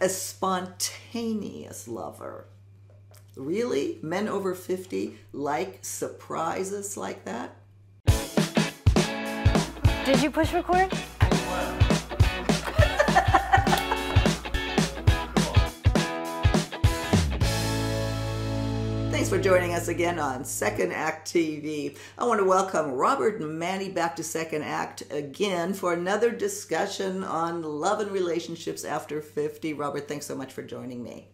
A spontaneous lover. Really? Men over 50 like surprises like that? Did you push record? Thanks for joining us again on Second Act TV. I want to welcome Robert and Manni back to Second Act again for another discussion on love and relationships after 50. Robert, thanks so much for joining me.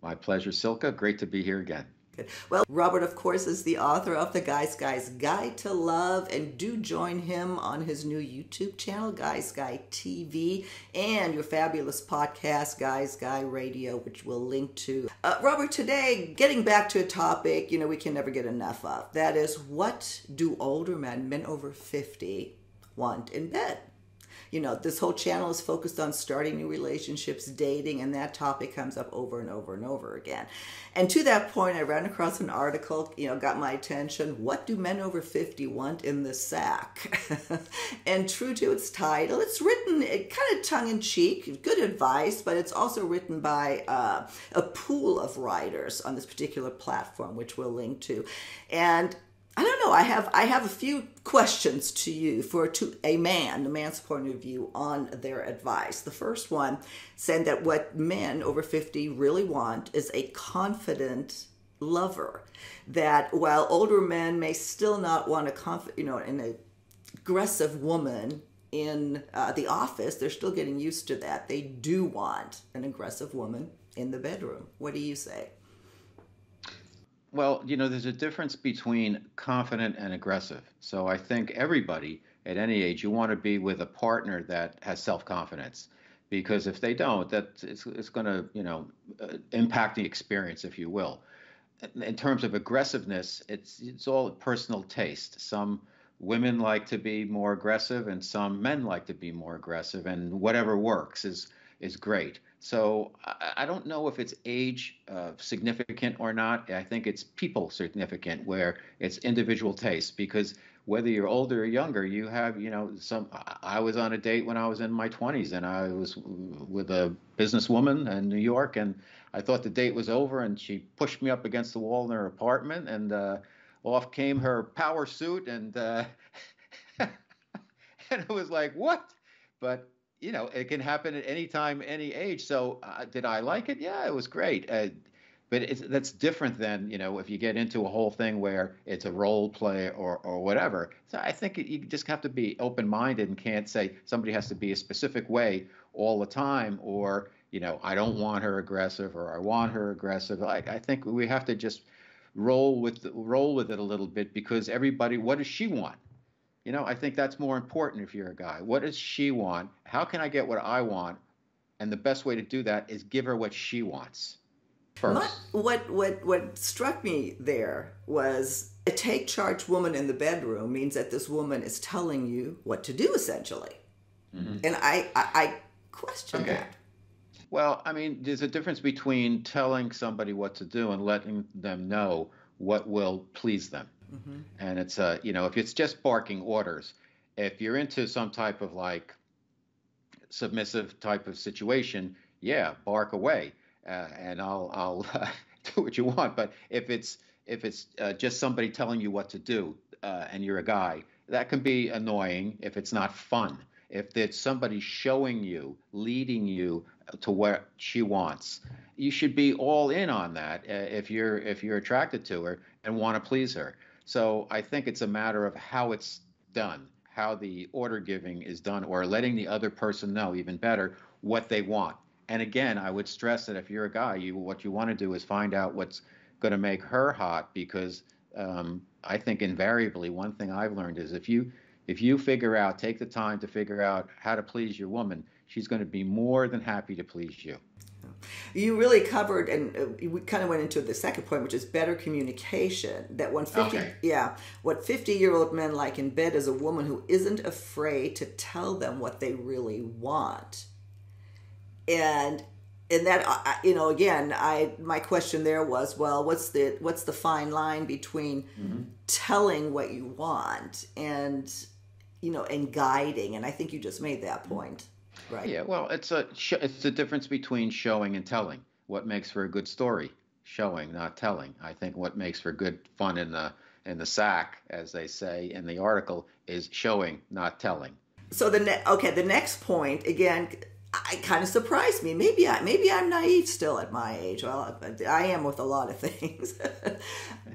My pleasure, Silke. Great to be here again. Good. Well, Robert, of course, is the author of The Guys Guy's Guide to Love, and do join him on his new YouTube channel, Guys Guy TV, and your fabulous podcast, Guys Guy Radio, which we'll link to. Uh, Robert, today, getting back to a topic, you know, we can never get enough of. That is, what do older men, men over 50, want in bed? You know, this whole channel is focused on starting new relationships, dating, and that topic comes up over and over and over again. And to that point, I ran across an article, you know, got my attention. What do men over 50 want in the sack? and true to its title, it's written it kind of tongue in cheek, good advice, but it's also written by uh, a pool of writers on this particular platform, which we'll link to. And I don't know. I have I have a few questions to you for to a man, a man's point of view on their advice. The first one saying that what men over 50 really want is a confident lover. That while older men may still not want a conf, you know, an aggressive woman in uh, the office, they're still getting used to that. They do want an aggressive woman in the bedroom. What do you say? Well, you know, there's a difference between confident and aggressive. So I think everybody at any age, you want to be with a partner that has self-confidence, because if they don't, that it's, it's going to, you know, uh, impact the experience, if you will. In terms of aggressiveness, it's it's all personal taste. Some women like to be more aggressive, and some men like to be more aggressive, and whatever works is is great. So I, don't know if it's age uh, significant or not. I think it's people significant, where it's individual taste. Because whether you're older or younger, you have, you know, some. I was on a date when I was in my 20s, and I was with a businesswoman in New York, and I thought the date was over, and she pushed me up against the wall in her apartment, and uh, off came her power suit, and uh, and it was like, what? But you know, it can happen at any time, any age. So, uh, did I like it? Yeah, it was great. Uh, but it's that's different than you know if you get into a whole thing where it's a role play or or whatever. So I think you just have to be open minded and can't say somebody has to be a specific way all the time or you know I don't want her aggressive or I want her aggressive. I, I think we have to just roll with roll with it a little bit because everybody what does she want? You know, I think that's more important if you're a guy. What does she want? How can I get what I want? And the best way to do that is give her what she wants. First. My, what what what struck me there was a take charge woman in the bedroom means that this woman is telling you what to do essentially, mm-hmm. and I I, I question okay. that. Well, I mean, there's a difference between telling somebody what to do and letting them know what will please them. Mm-hmm. And it's uh, you know, if it's just barking orders, if you're into some type of like submissive type of situation, yeah, bark away, uh, and I'll I'll uh, do what you want. But if it's if it's uh, just somebody telling you what to do, uh, and you're a guy, that can be annoying if it's not fun. If it's somebody showing you, leading you to what she wants, you should be all in on that. Uh, if you're if you're attracted to her and want to please her. So I think it's a matter of how it's done, how the order giving is done, or letting the other person know even better what they want. And again, I would stress that if you're a guy, you what you want to do is find out what's going to make her hot because um, I think invariably one thing I've learned is if you if you figure out take the time to figure out how to please your woman, she's going to be more than happy to please you. You really covered, and uh, we kind of went into the second point, which is better communication. That when 50, okay. yeah, what 50 year old men like in bed is a woman who isn't afraid to tell them what they really want. And and that you know again i my question there was well what's the what's the fine line between mm-hmm. telling what you want and you know and guiding and i think you just made that point Right. Yeah. Well, it's a it's the difference between showing and telling. What makes for a good story? Showing, not telling. I think what makes for good fun in the in the sack, as they say in the article, is showing, not telling. So the ne- okay, the next point again, I kind of surprised me. Maybe I maybe I'm naive still at my age. Well, I am with a lot of things,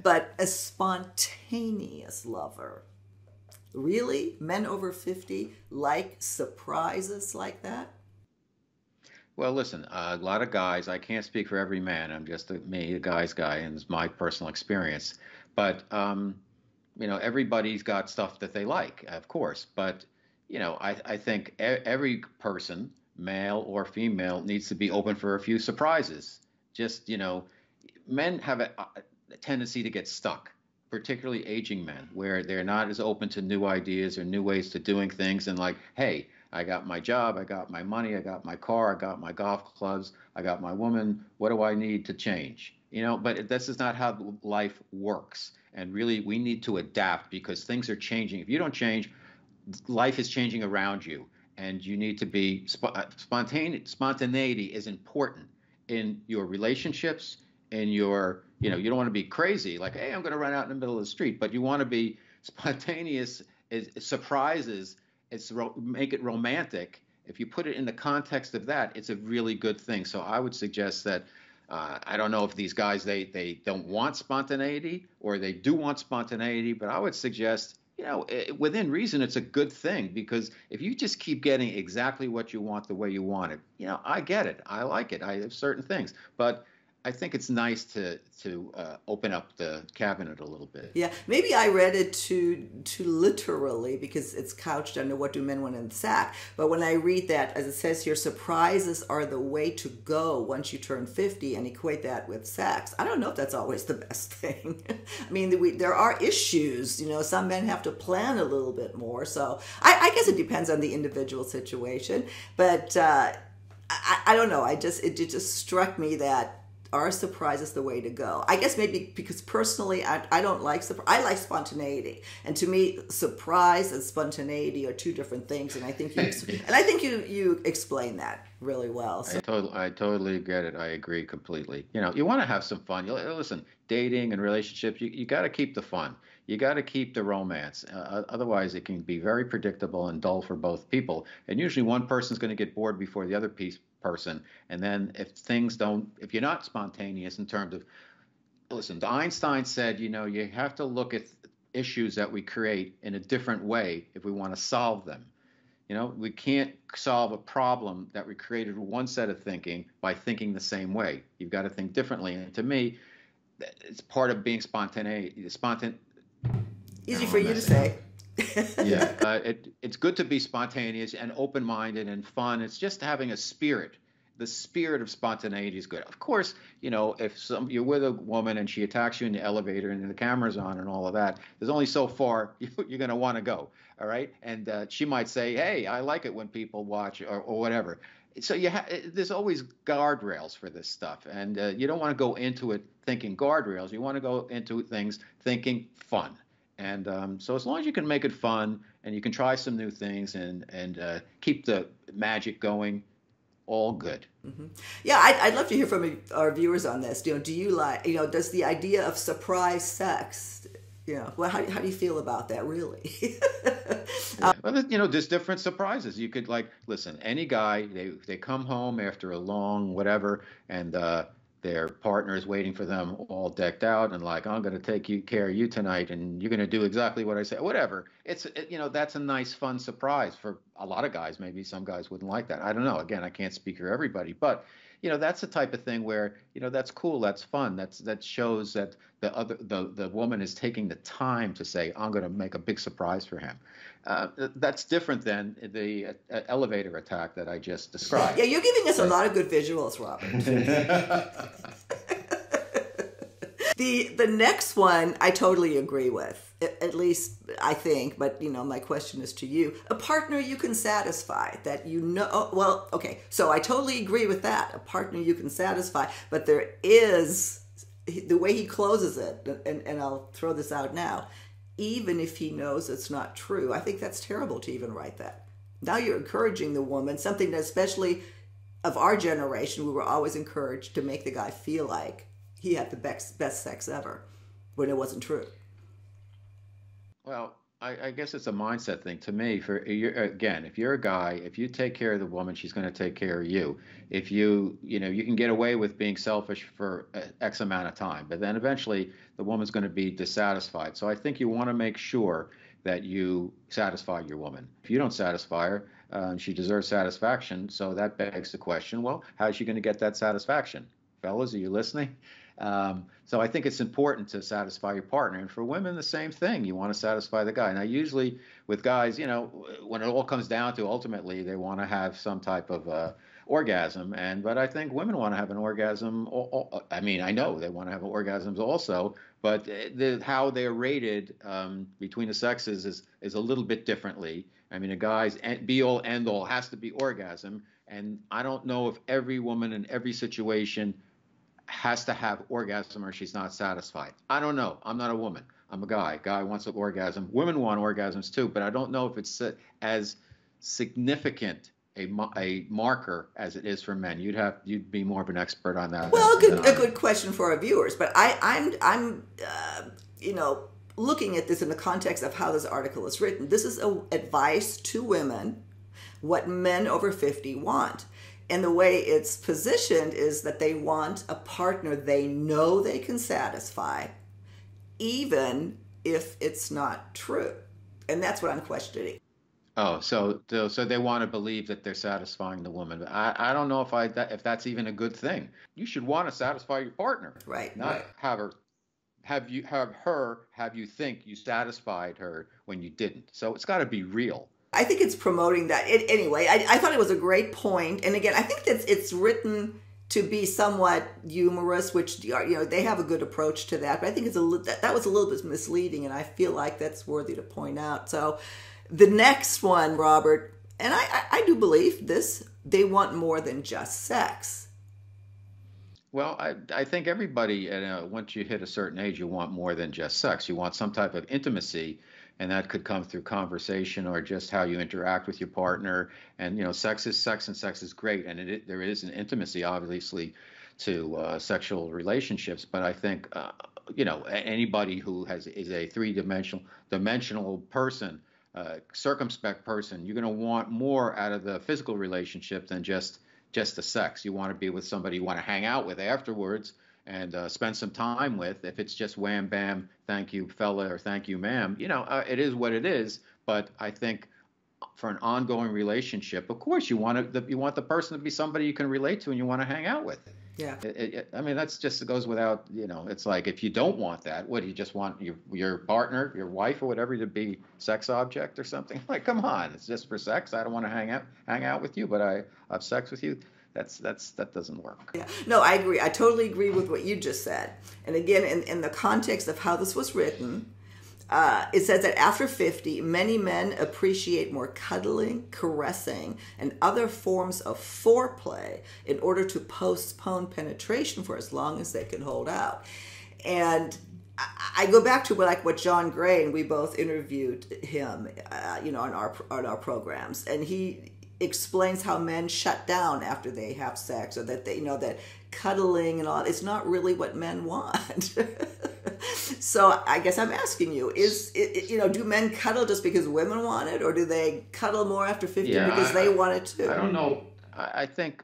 but a spontaneous lover. Really, men over fifty like surprises like that. Well, listen, uh, a lot of guys. I can't speak for every man. I'm just a, me, a guy's guy, and it's my personal experience. But um, you know, everybody's got stuff that they like, of course. But you know, I, I think every person, male or female, needs to be open for a few surprises. Just you know, men have a, a tendency to get stuck particularly aging men, where they're not as open to new ideas or new ways to doing things. And like, hey, I got my job, I got my money, I got my car, I got my golf clubs, I got my woman. What do I need to change? You know, but this is not how life works. And really, we need to adapt because things are changing. If you don't change, life is changing around you, and you need to be uh, spontaneity. Spontaneity is important in your relationships, in your you know, you don't want to be crazy like, hey, I'm going to run out in the middle of the street, but you want to be spontaneous. Is, surprises it's make it romantic. If you put it in the context of that, it's a really good thing. So I would suggest that. Uh, I don't know if these guys they they don't want spontaneity or they do want spontaneity, but I would suggest you know it, within reason it's a good thing because if you just keep getting exactly what you want the way you want it, you know I get it, I like it, I have certain things, but I think it's nice to to uh, open up the cabinet a little bit. Yeah, maybe I read it too too literally because it's couched under what do men want in the sack. But when I read that, as it says here, surprises are the way to go once you turn fifty, and equate that with sex. I don't know if that's always the best thing. I mean, we, there are issues. You know, some men have to plan a little bit more. So I, I guess it depends on the individual situation. But uh, I, I don't know. I just it, it just struck me that are surprises the way to go? I guess maybe because personally, I, I don't like I like spontaneity, and to me, surprise and spontaneity are two different things. And I think you and I think you you explain that really well. So. I totally I totally get it. I agree completely. You know, you want to have some fun. You listen, dating and relationships. You you got to keep the fun. You got to keep the romance. Uh, otherwise, it can be very predictable and dull for both people. And usually, one person's going to get bored before the other piece person. And then if things don't, if you're not spontaneous in terms of, listen, Einstein said, you know, you have to look at issues that we create in a different way if we want to solve them. You know, we can't solve a problem that we created with one set of thinking by thinking the same way. You've got to think differently. And to me, it's part of being spontaneous. Spontan. Easy for you to say. Yeah, uh, it, it's good to be spontaneous and open minded and fun. It's just having a spirit. The spirit of spontaneity is good. Of course, you know, if some, you're with a woman and she attacks you in the elevator and the camera's on and all of that, there's only so far you, are going to want to go. All right. And uh, she might say, hey, I like it when people watch or, or whatever. So you ha- there's always guardrails for this stuff. And uh, you don't want to go into it thinking guardrails. You want to go into things thinking fun and um, so as long as you can make it fun and you can try some new things and and uh, keep the magic going, all good. Mm-hmm. Yeah, I'd, I'd love to hear from our viewers on this. You know, do you like you know does the idea of surprise sex? You know, well, how, how do you feel about that, really? yeah. Well, you know, there's different surprises. You could like listen. Any guy, they they come home after a long whatever, and uh, their partner is waiting for them all decked out and like i'm going to take you care of you tonight and you're going to do exactly what i say whatever. It's it, you know that's a nice fun surprise for a lot of guys. Maybe some guys wouldn't like that. I don't know. Again i can't speak for everybody but you know that's the type of thing where you know that's cool that's fun that's that shows that the other the the woman is taking the time to say i'm going to make a big surprise for him uh, that's different than the uh, elevator attack that I just described. Yeah, you're giving us a lot of good visuals, Robert. the the next one I totally agree with. At least I think, but you know, my question is to you: a partner you can satisfy that you know. Oh, well, okay, so I totally agree with that. A partner you can satisfy, but there is the way he closes it, and, and I'll throw this out now even if he knows it's not true. I think that's terrible to even write that. Now you're encouraging the woman, something that especially of our generation, we were always encouraged to make the guy feel like he had the best, best sex ever when it wasn't true. Well, I, I, guess it's a mindset thing to me. For again, if you're a guy, if you take care of the woman, she's going to take care of you. If you, you know, you can get away with being selfish for X amount of time, but then eventually the woman's going to be dissatisfied. So I think you want to make sure that you satisfy your woman. If you don't satisfy her, uh, she deserves satisfaction. So that begs the question: Well, how's she going to get that satisfaction? Fellas, are you listening? Um, so I think it's important to satisfy your partner. And for women, the same thing. You want to satisfy the guy. Now, usually with guys, you know, when it all comes down to ultimately, they want to have some type of uh, orgasm. And but I think women want to have an orgasm. I mean, I know they want to have orgasms also, but the, how they're rated um, between the sexes is is a little bit differently. I mean, a guy's be all end all has to be orgasm. And I don't know if every woman in every situation has to have orgasm or she's not satisfied. I don't know. I'm not a woman. I'm a guy. Guy wants an orgasm. Women want orgasms too, but I don't know if it's as significant a, a marker as it is for men. You'd have you'd be more of an expert on that. Well, a good a good question for our viewers, but I I'm I'm uh, you know looking at this in the context of how this article is written. This is a, advice to women what men over 50 want. And the way it's positioned is that they want a partner they know they can satisfy, even if it's not true. And that's what I'm questioning. Oh, so so they want to believe that they're satisfying the woman. I, I don't know if I that, if that's even a good thing. You should want to satisfy your partner, right? Not right. have her have you have her have you think you satisfied her when you didn't. So it's got to be real. I think it's promoting that. It, anyway, I, I thought it was a great point. And again, I think that it's written to be somewhat humorous, which you know they have a good approach to that. But I think it's a that, that was a little bit misleading, and I feel like that's worthy to point out. So, the next one, Robert, and I, I, I do believe this: they want more than just sex. Well, I, I think everybody, uh, once you hit a certain age, you want more than just sex. You want some type of intimacy and that could come through conversation or just how you interact with your partner. And you know, sex is sex, and sex is great, and it, there is an intimacy, obviously, to uh, sexual relationships. But I think uh, you know anybody who has is a three-dimensional dimensional person, uh, circumspect person, you're going to want more out of the physical relationship than just just the sex. You want to be with somebody you want to hang out with afterwards and uh, spend some time with. If it's just wham bam, thank you fella or thank you ma'am, you know, uh, it is what it is. But I think for an ongoing relationship, of course, you want to you want the person to be somebody you can relate to and you want to hang out with. Yeah. It, it, I mean, that's just it goes without, you know, it's like if you don't want that, what do you just want your your partner, your wife or whatever to be sex object or something? Like, come on, it's just for sex. I don't want to hang out hang out with you, but I have sex with you that's that's that doesn't work. Yeah, no, I agree. I totally agree with what you just said. And again, in, in the context of how this was written, uh, it says that after 50, many men appreciate more cuddling, caressing, and other forms of foreplay in order to postpone penetration for as long as they can hold out. And I go back to like what John Gray and we both interviewed him, uh, you know, on our on our programs, and he explains how men shut down after they have sex or that they you know that cuddling and all it's not really what men want. So i guess i'm asking you is it, you know do men cuddle just because women want it or do they cuddle more after 50 yeah, because I, they want it too? I don't know. I think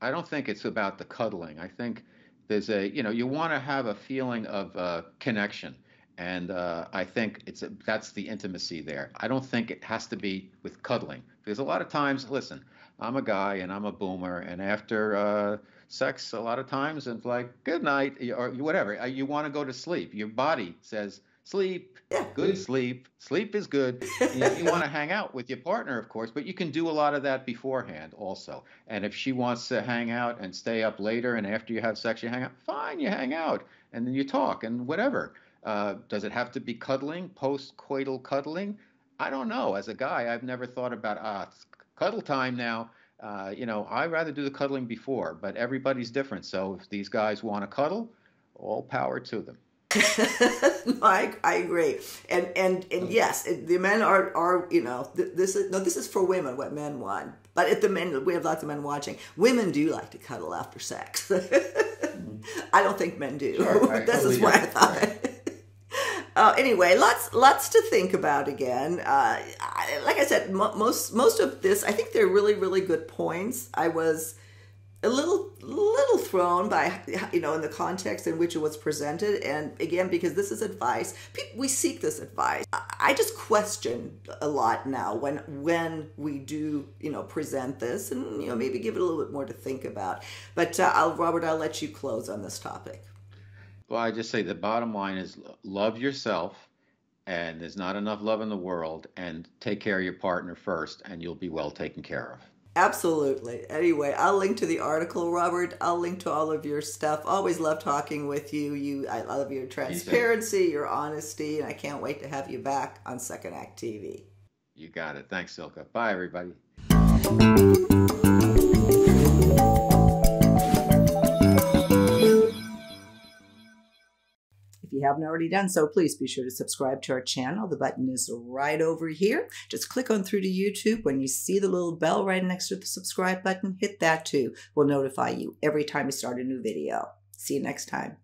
i don't think it's about the cuddling. I think there's a you know you want to have a feeling of uh, connection and uh, I think it's a, that's the intimacy there. I don't think it has to be with cuddling because a lot of times, listen, I'm a guy and I'm a boomer, and after uh, sex, a lot of times it's like good night or whatever. Uh, you want to go to sleep. Your body says sleep, yeah. good sleep. Sleep is good. you, you want to hang out with your partner, of course, but you can do a lot of that beforehand also. And if she wants to hang out and stay up later, and after you have sex, you hang out, fine, you hang out, and then you talk and whatever uh, does it have to be cuddling, post-coital cuddling? I don't know. As a guy, I've never thought about ah, cuddle time now. Uh, you know, I'd rather do the cuddling before, but everybody's different. So if these guys want to cuddle, all power to them. no, I, I agree, and and and yes, the men are are you know this is no this is for women what men want, but if the men we have lots of men watching, women do like to cuddle after sex. I don't think men do. Sure, this totally is what I thought. Right. Uh, anyway, lots lots to think about again. Uh, I, like I said, most most of this, I think they're really really good points. I was a little little thrown by you know in the context in which it was presented and again because this is advice we seek this advice i just question a lot now when when we do you know present this and you know maybe give it a little bit more to think about but uh, I'll, robert i'll let you close on this topic well i just say the bottom line is love yourself and there's not enough love in the world and take care of your partner first and you'll be well taken care of Absolutely. Anyway, I'll link to the article, Robert. I'll link to all of your stuff. Always love talking with you. You, I love your transparency, your honesty, and I can't wait to have you back on Second Act TV. You got it. Thanks, Silke. Bye, everybody. You haven't already done so, please be sure to subscribe to our channel. The button is right over here. Just click on through to YouTube. When you see the little bell right next to the subscribe button, hit that too. We'll notify you every time we start a new video. See you next time.